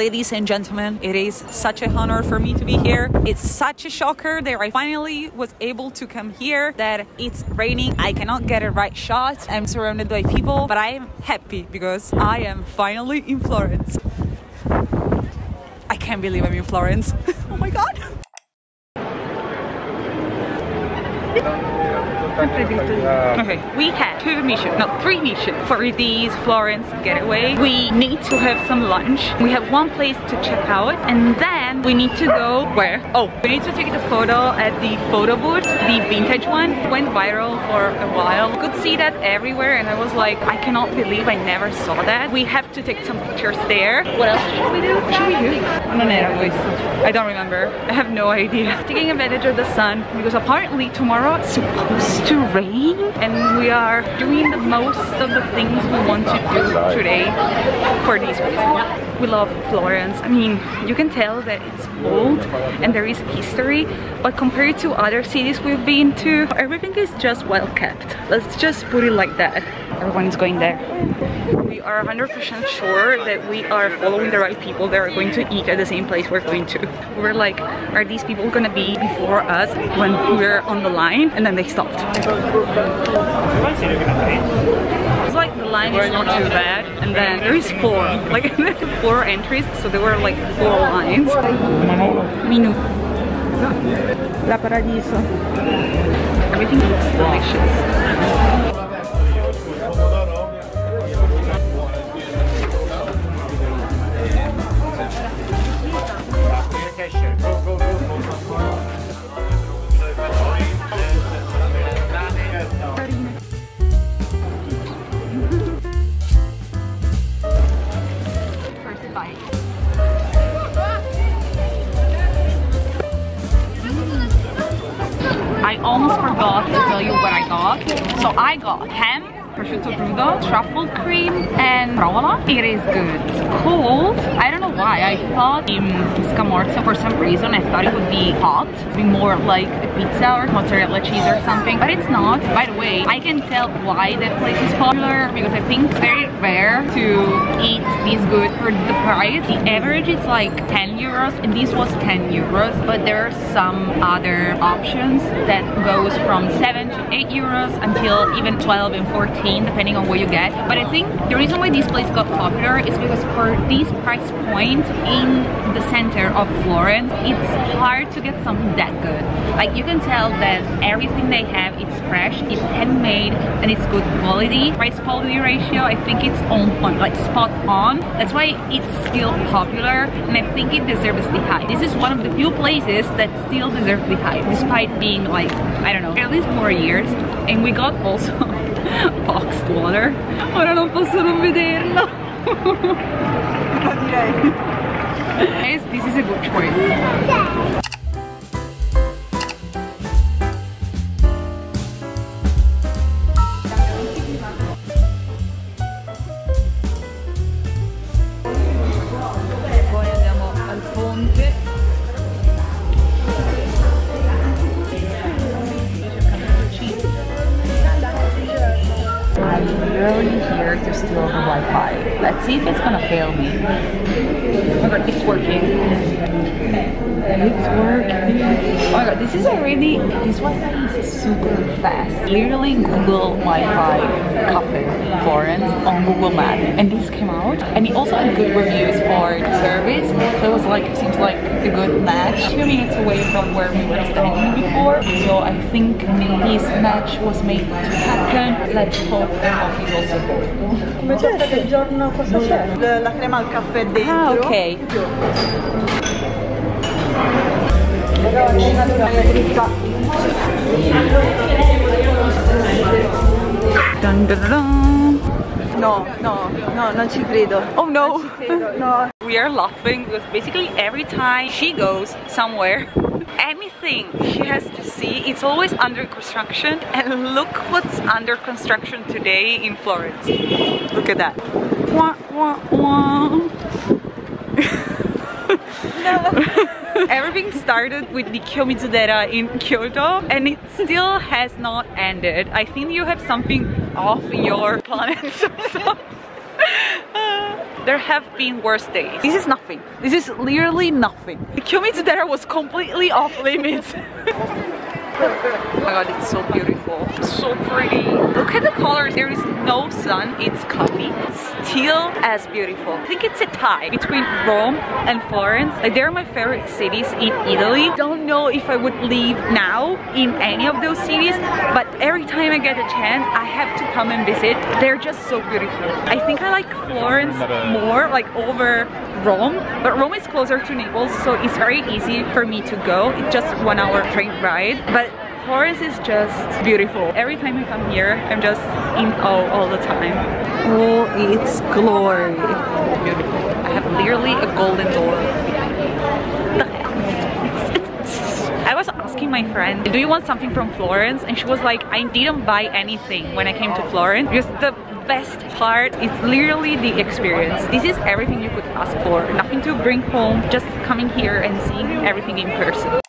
ladies and gentlemen, it is such a honor for me to be here. It's such a shocker that I finally was able to come here, that it's raining. I cannot get a right shot. I'm surrounded by people, but I am happy because I am finally in Florence. I can't believe I'm in Florence. oh my god. Okay, we have two missions, no, three missions for this Florence getaway. We need to have some lunch. We have one place to check out and then we need to go where? Oh, we need to take the photo at the photo booth, the vintage one. It went viral for a while. Could see that everywhere and I was like, I cannot believe I never saw that. We have to take some pictures there. What else should we do? What should we do? I don't remember. I have no idea. Taking advantage of the sun because apparently tomorrow it's supposed to rain and we are doing the most of the things we want to do today for this reason. We love Florence. I mean, you can tell that it's old and there is history, but compared to other cities we've been to, everything is just well kept. Let's just put it like that. Everyone is going there. We are 100% sure that we are following the right people that are going to eat at the same place we're going to. We're like, are these people gonna be before us when we're on the line? And then they stopped. It's like the line is not too bad and then there is four, like four entries so there were like four lines. Minu. La Paradiso. Everything looks delicious. Almost forgot to tell you what I got. So I got ham, prosciutto crudo, truffle cream, and provola. It is good. It's cold. I don't know why. I thought in scamorza for some reason I thought it would be hot, be more like a pizza or mozzarella cheese or something, but it's not. By the way, I can tell why that place is popular because I think it's very rare to eat this good for the price. The average is like 10 euros and this was 10 euros, but there are some other options that goes from 7 to 8 euros until even 12 and 14 depending on what you get. But I think the reason why this place got popular is because for this price point in the center of Florence, it's hard to get something that good. Like you can tell that everything they have is fresh, it's handmade, and it's good quality. Price quality ratio, I think it's on point, like spot on. That's why it's still popular, and I think it deserves the hype. This is one of the few places that still deserve the hype, despite being like, I don't know, at least four years. And we got also boxed water. Ora non posso non vederlo. Guys, this is a good choice. Cafe Florence on Google Maps. And this came out. And it also had good reviews for the service. So it was like, it seems like a good match. Two minutes away from where we were standing before. So I think this match was made to happen. Let's hope coffee also c'è il giorno cosa c'è? La crema al caffè dentro. Ah, ok. Dun, dun, dun, dun. No, no, no, non ci credo. Oh no! Credo, No. We are laughing because basically every time she goes somewhere, anything she has to see, it's always under construction. And look what's under construction today in Florence. Look at that. Wah, wah, wah. Everything started with the Kiyomizu-dera in Kyoto and it still has not ended. I think you have something off your planet. so- there have been worse days. This is nothing. This is literally nothing. The Kiyomizu-dera was completely off limits. Oh my god, it's so beautiful. So pretty. Look at the colors. There is no sun. It's cloudy. Still as beautiful. I think it's a tie between Rome and Florence. Like they're my favorite cities in Italy. Don't know if I would live now in any of those cities, but every time I get a chance, I have to come and visit. They're just so beautiful. I think I like Florence more, like over Rome, but Rome is closer to Naples, so it's very easy for me to go. It's just one hour train ride, but Florence is just beautiful. Every time I come here, I'm just in awe all the time. Oh, it's glory. Beautiful. I have literally a golden door. I was asking my friend, do you want something from Florence? And she was like, I didn't buy anything when I came to Florence because the best part is literally the experience. This is everything you could ask for. Nothing to bring home, just coming here and seeing everything in person.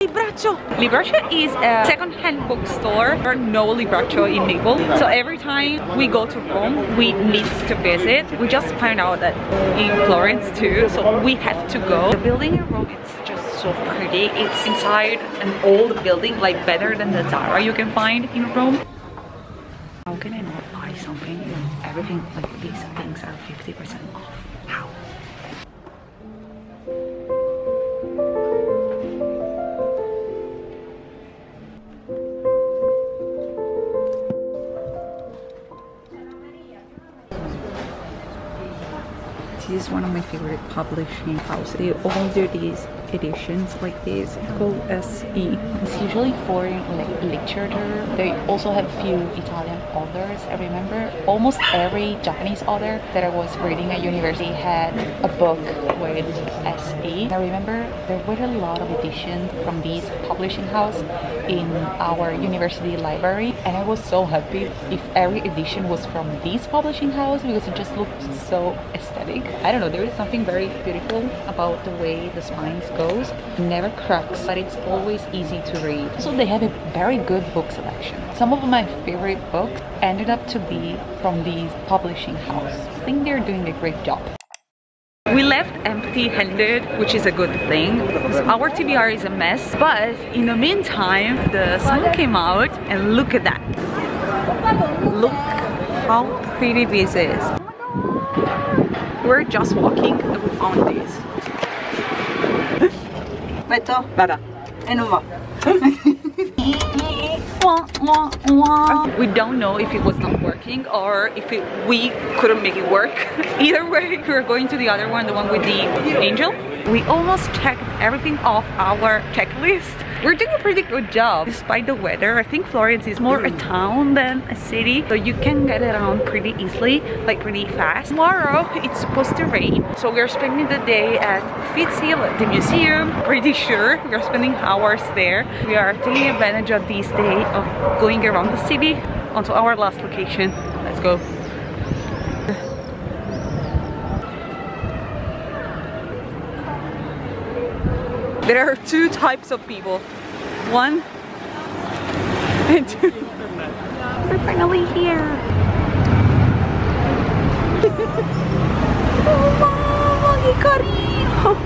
Libraccio! Libraccio is a second-hand bookstore. There are no Libraccio in Naples. So every time we go to Rome, we need to visit. We just found out that in Florence too, so we have to go. The building in Rome is just so pretty. It's inside an old building, like better than the Zara you can find in Rome. How can I not buy something if everything like these things are 50% off? How? This is one of my favorite publishing houses. They all do these editions like this. It's called SE. It's usually foreign like literature. They also have a few Italian authors. I remember almost every Japanese author that I was reading at university had a book with SE. I remember there were a lot of editions from this publishing house in our university library and I was so happy if every edition was from this publishing house because it just looked so aesthetic. I don't know, there is something very beautiful about the way the spines goes. Never cracks, but it's always easy to read. So they have a very good book selection. Some of my favorite books ended up to be from these publishing house. I think they're doing a great job. We left empty-handed, which is a good thing. Our TBR is a mess, but in the meantime, the sun came out and look at that. Look how pretty this is. We're just walking and we found this. Metto? Vada. Non va. We don't know if it was working or if it, we couldn't make it work. Either way, we're going to the other one, the one with the angel. We almost checked everything off our checklist. We're doing a pretty good job despite the weather. I think Florence is more a town than a city, so you can get around pretty easily, like pretty fast. Tomorrow, it's supposed to rain, so we're spending the day at Uffizi, at the museum. Pretty sure we're spending hours there. We are taking advantage of this day of going around the city onto our last location. Let's go. There are two types of people. One and two. We're finally here. oh mamma, che carino!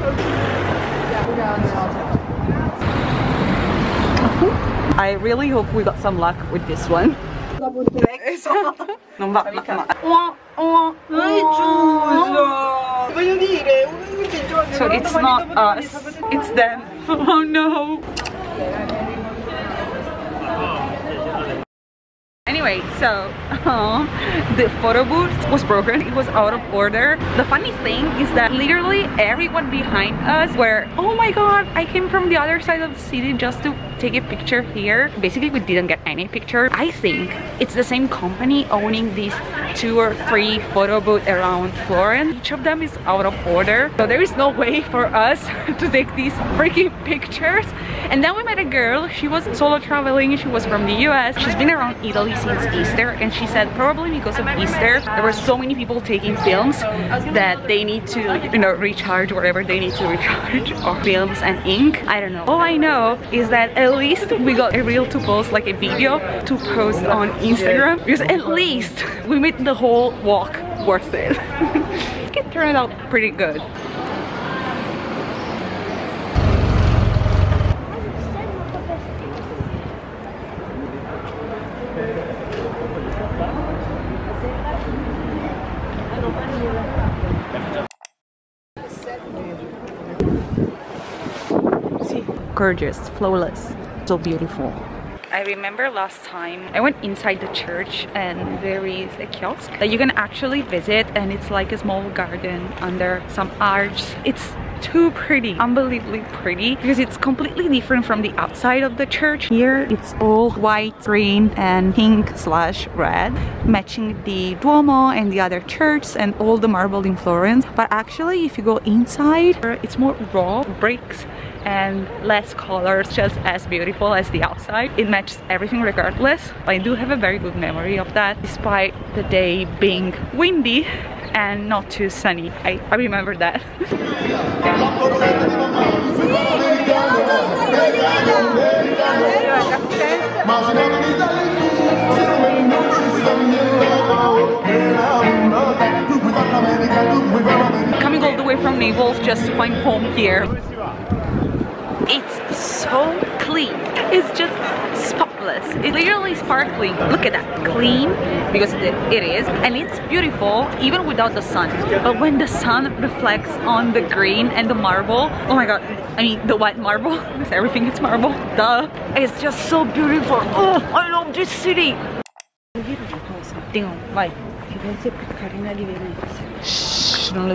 I really hope we got some luck with this one. Non va, ma. Dai Giulia! Voglio dire, So it's not us, it's them. Oh no. Anyway, so uh, the photo booth was broken. It was out of order. The funny thing is that literally everyone behind us were, oh my god, I came from the other side of the city just to take a picture here. Basically, we didn't get any picture. I think it's the same company owning these two or three photo booths around Florence. Each of them is out of order. So there is no way for us to take these freaking pictures. And then we met a girl. She was solo traveling. She was from the US. She's been around Italy since Easter. And she said probably because of Easter, there were so many people taking films that they need to, you know, recharge whatever they need to recharge or films and ink. I don't know. All I know is that at least we got a reel to post, like a video to post on Instagram. Because at least we made the whole walk worth it. It turned out pretty good. See, gorgeous, flawless, so beautiful. I remember last time I went inside the church and there is a kiosk that you can actually visit and it's like a small garden under some arch. It's too pretty unbelievably pretty because it's completely different from the outside of the church. Here it's all white green and pink slash red matching the duomo and the other churches and all the marble in florence. But actually if you go inside it's more raw bricks and less colors just as beautiful as the outside. It matches everything regardless. I do have a very good memory of that despite the day being windy and not too sunny. I, I remember that. Coming all the way from Naples just to find home here. It's so clean. It's just spotless. It's literally sparkling. Look at that. Clean, because it, is. And it's beautiful even without the sun. But when the sun reflects on the green and the marble, oh my god. I mean, the white marble, because everything is marble. Duh. It's just so beautiful. Oh, I love this city. Shh, non lo.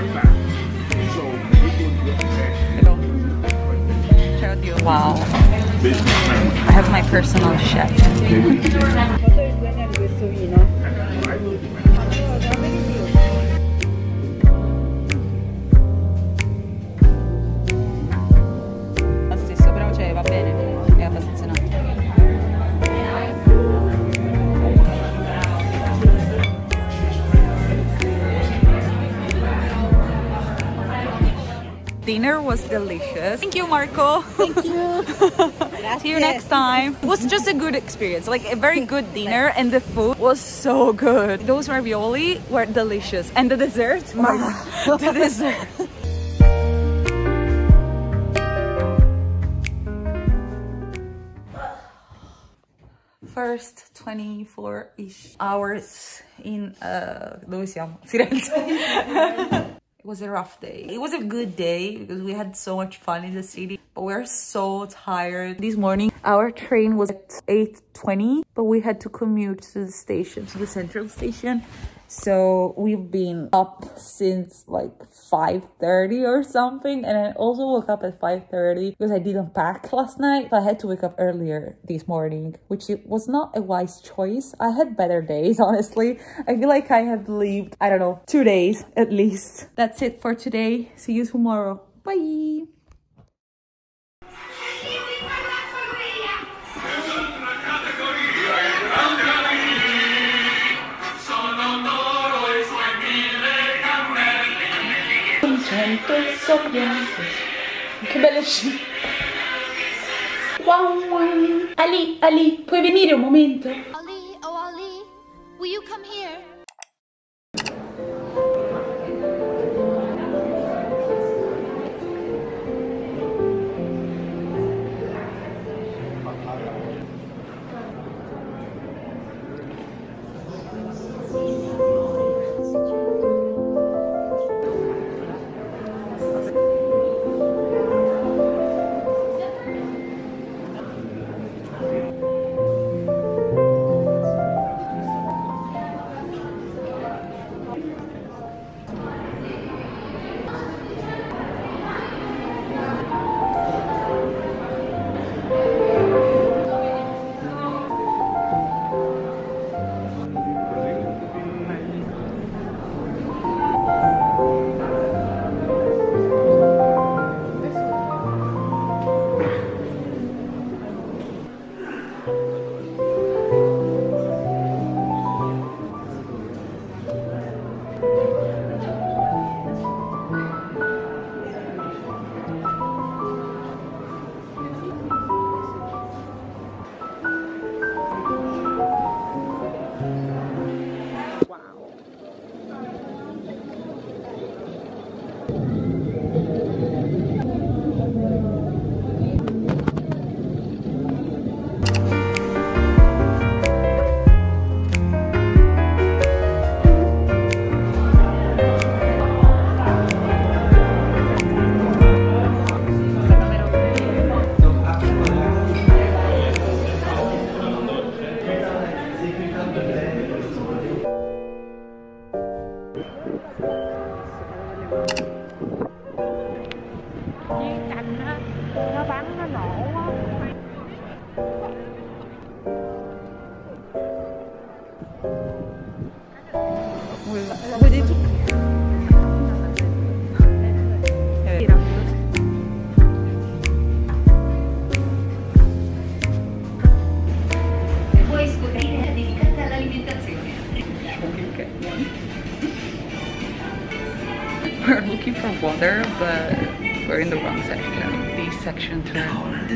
Wow. I have my personal chef. Dinner was delicious. Thank you, Marco. Thank you. See you next time. It was just a good experience, like a very good dinner, and the food was so good. Those ravioli were delicious, and the dessert, oh my God. the dessert. First 24-ish hours in uh, dove siamo? Firenze. It was a rough day. It was a good day because we had so much fun in the city, but we're so tired. This morning, our train was at 8.20, but we had to commute to the station, to the central station. So we've been up since like 5.30 or something. And I also woke up at 5.30 because I didn't pack last night. So I had to wake up earlier this morning, which was not a wise choice. I had better days, honestly. I feel like I have lived, I don't know, two days at least. That's it for today. See you tomorrow. Bye. Che belle sci. Wow, wow. Ali, Ali, puoi venire un momento? Ali, oh Ali, will you come here?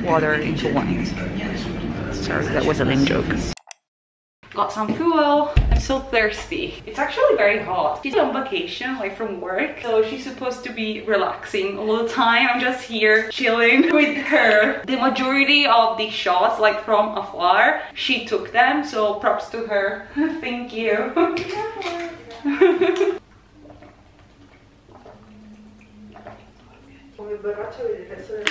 Water into wine. Sorry, that was a lame joke. Got some fuel. I'm so thirsty. It's actually very hot. She's on vacation, like from work, so she's supposed to be relaxing all the time. I'm just here chilling with her. The majority of the shots, like from afar, she took them, so props to her. Thank you. muy borracho y el resto de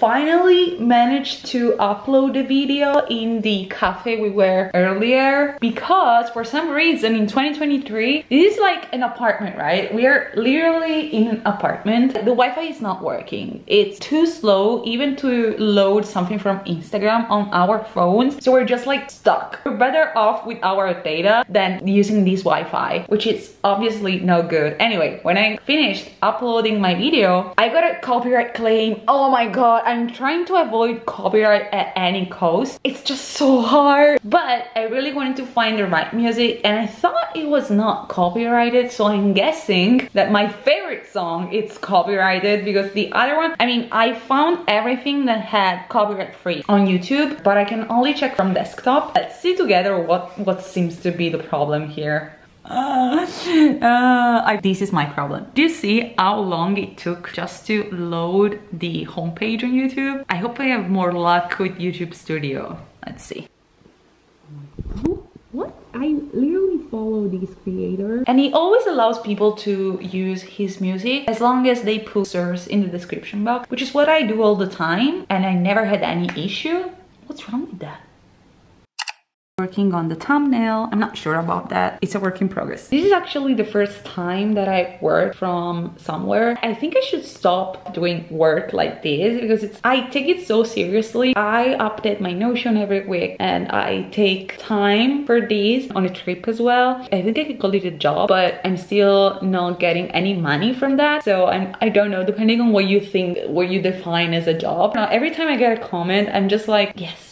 finally managed to upload the video in the cafe we were earlier because for some reason in 2023 this is like an apartment right? We are literally in an apartment. The wi-fi is not working. It's too slow even to load something from instagram on our phones. So we're just like stuck. We're better off with our data than using this wi-fi which is obviously no good. Anyway when i finished uploading my video i got a copyright claim. Oh my god I'm trying to avoid copyright at any cost. It's just so hard. But I really wanted to find the right music and I thought it was not copyrighted. So I'm guessing that my favorite song is copyrighted because the other one, I mean, I found everything that had copyright free on YouTube, but I can only check from desktop. Let's see together what, what seems to be the problem here. Uh, uh, I, this is my problem. Do you see how long it took just to load the homepage on YouTube? I hope I have more luck with YouTube Studio. Let's see. What? I literally follow this creator and he always allows people to use his music as long as they put source in the description box, which is what I do all the time and I never had any issue. What's wrong with that? Working on the thumbnail. I'm not sure about that. It's a work in progress. This is actually the first time that I work from somewhere. I think I should stop doing work like this because it's I take it so seriously. I update my Notion every week and I take time for this on a trip as well. I think I could call it a job, but I'm still not getting any money from that. So I'm I don't know, depending on what you think, what you define as a job. Now every time I get a comment, I'm just like, yes,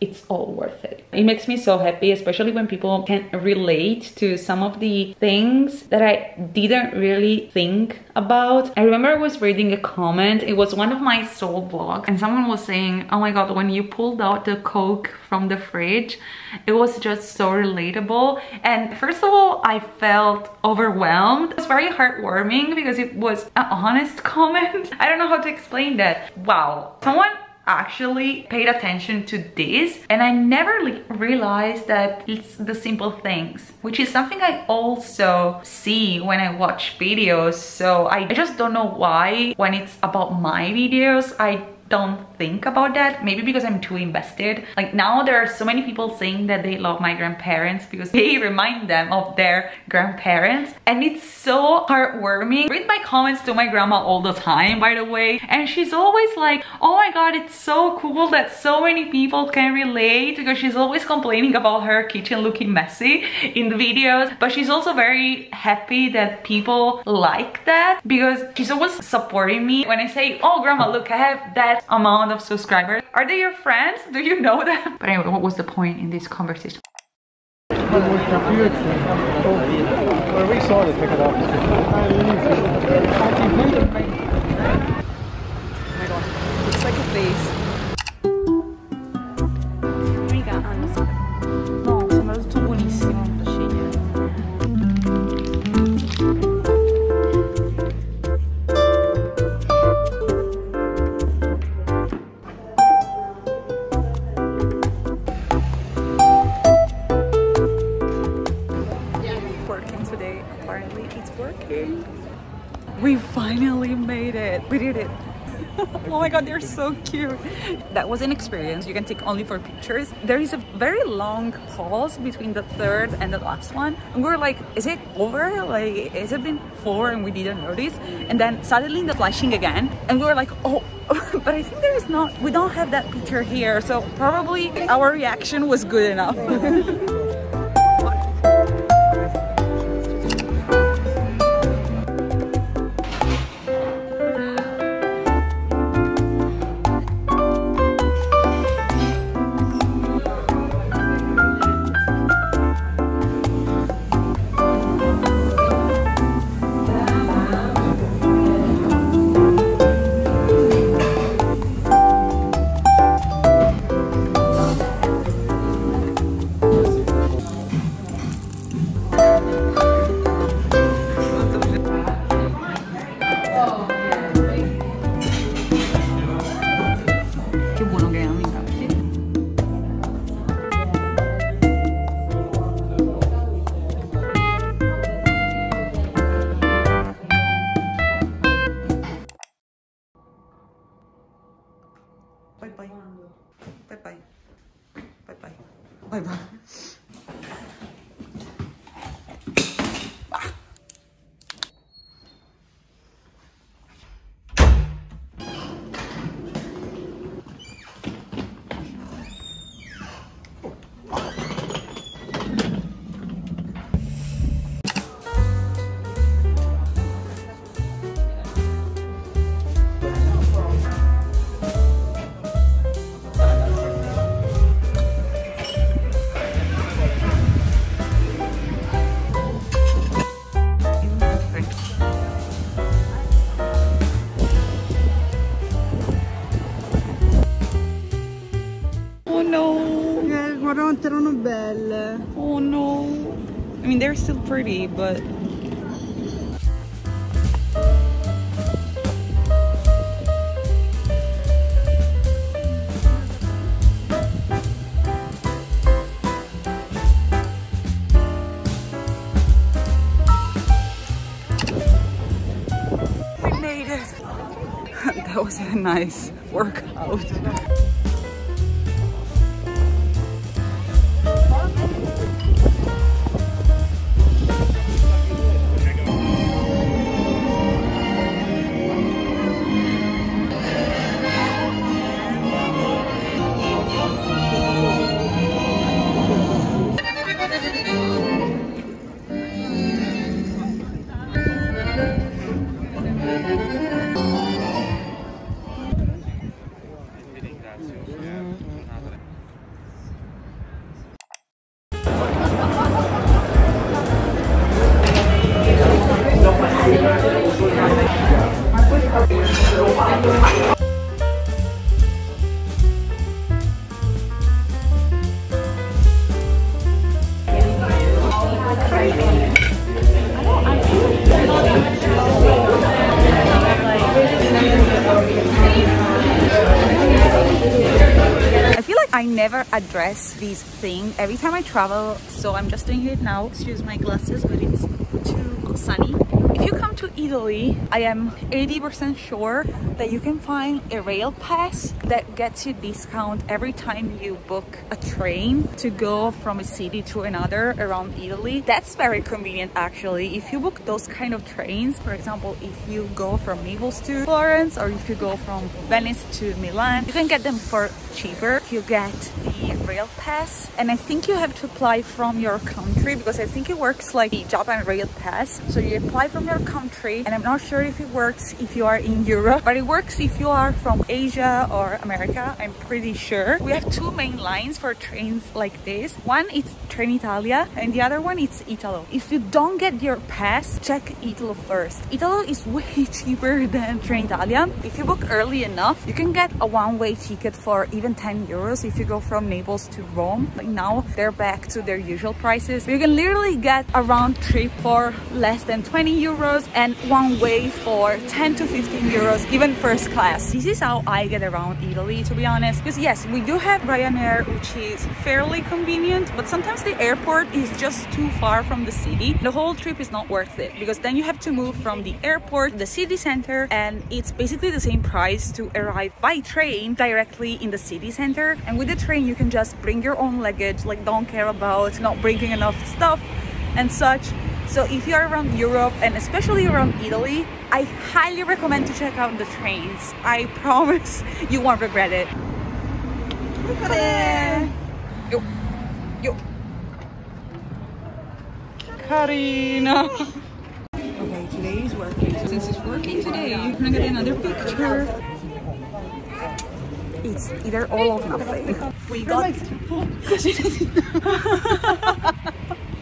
it's all worth it. It makes me so happy, especially when people can relate to some of the things that I didn't really think about. I remember I was reading a comment, it was one of my soul vlogs, and someone was saying, oh my god, when you pulled out the Coke from the fridge, it was just so relatable. And first of all, I felt overwhelmed. It was very heartwarming because it was an honest comment. I don't know how to explain that. Wow. Someone actually paid attention to this and I never like, realized that it's the simple things which is something I also see when I watch videos. So I, I just don't know why when it's about my videos I don't think about that. Maybe because i'm too invested. Like now there are so many people saying that they love my grandparents because they remind them of their grandparents. And it's so heartwarming. Read my comments to my grandma all the time by the way. And she's always like oh my god it's so cool that so many people can relate because she's always complaining about her kitchen looking messy in the videos. But she's also very happy that people like that because she's always supporting me. When i say oh grandma look i have that amount of subscribers. Are they your friends? Do you know them? But anyway, what was the point in this conversation? Where we so cute. That was an experience. You can take only for pictures. There is a very long pause between the third and the last one. And we are like, is it over? Like, has it been four and we didn't notice? And then suddenly the flashing again. And we were like, oh, but I think there is not, we don't have that picture here. So probably our reaction was good enough. belle. Oh no. I mean, they're still pretty, but. That was a nice workout. Never address this thing every time I travel, so I'm just doing it now. Excuse my glasses, but it's too sunny. If you come to Italy, I am 80% sure that you can find a rail pass that gets you discount every time you book a train to go from a city to another around Italy. That's very convenient actually. If you book those kind of trains, for example, if you go from Naples to Florence or if you go from Venice to Milan, you can get them for cheaper if you get the Rail Pass and I think you have to apply from your country because I think it works like the Japan Rail Pass. So you apply from your country and I'm not sure if it works if you are in Europe, but it works if you are from Asia or America. I'm pretty sure. We have two main lines for trains like this. One is Trenitalia and the other one is Italo. If you don't get your pass, check Italo first. Italo is way cheaper than Trenitalia. If you book early enough, you can get a one-way ticket for even 10 euros if you go from Naples to Rome. Like now they're back to their usual prices. You can literally get a round trip for less than 20 euros and one way for 10 to 15 euros, even first class. This is how I get around Italy, to be honest. Because yes, we do have Ryanair, which is fairly convenient, but sometimes the airport is just too far from the city. The whole trip is not worth it because then you have to move from the airport to the city center and it's basically the same price to arrive by train directly in the city center. And with the train, you can just bring your own luggage, like don't care about not bringing enough stuff and such. So if you're around Europe and especially around Italy, I highly recommend to check out the trains. I promise you won't regret it. Yo, yo. Karina. Okay, today is working. Since it's working today, you're gonna get another picture. It's either all or nothing. We got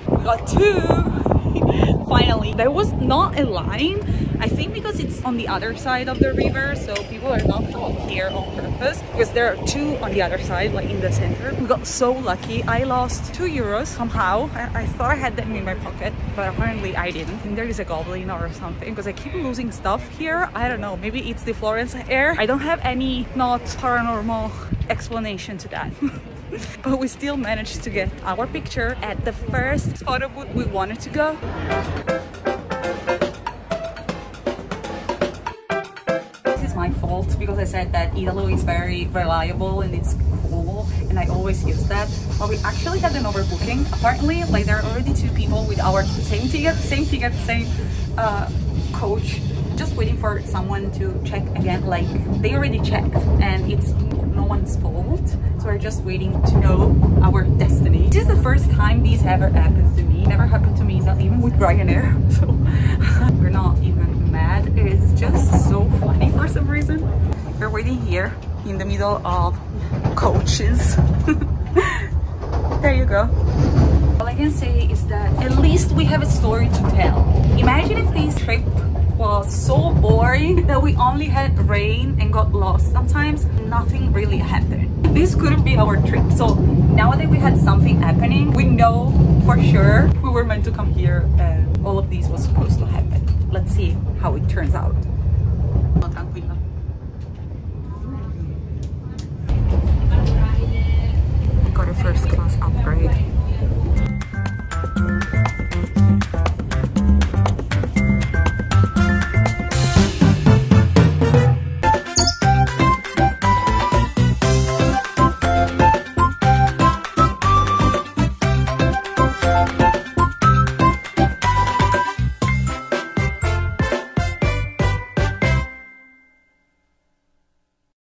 we got two. Finally. There was not a line i think because it's on the other side of the river so people are not coming here on purpose because there are two on the other side like in the center. We got so lucky. I lost two euros somehow. I, I thought i had them in my pocket but apparently i didn't. Think there is a goblin or something because i keep losing stuff here. I don't know. Maybe it's the florence air. I don't have any not paranormal explanation to that. But we still managed to get our picture at the first photo booth we wanted to go. Because I said that Italo is very reliable and it's cool and I always use that. But we actually had an overbooking. Apparently, like there are already two people with our same ticket, same ticket, same uh, coach just waiting for someone to check again. Like they already checked and it's no one's fault. So we're just waiting to know our destiny. This is the first time this ever happens to me. Never happened to me not even with Ryanair. So we're not even mad. It's just so funny for some reason we're waiting here in the middle of coaches. There you go. All I can say is that at least we have a story to tell. Imagine if this trip was so boring that we only had rain and got lost. Sometimes nothing really happened. This couldn't be our trip. So now that we had something happening we know for sure we were meant to come here and all of this was supposed to happen. Let's see how it turns out no, tranquilla. We got a first class upgrade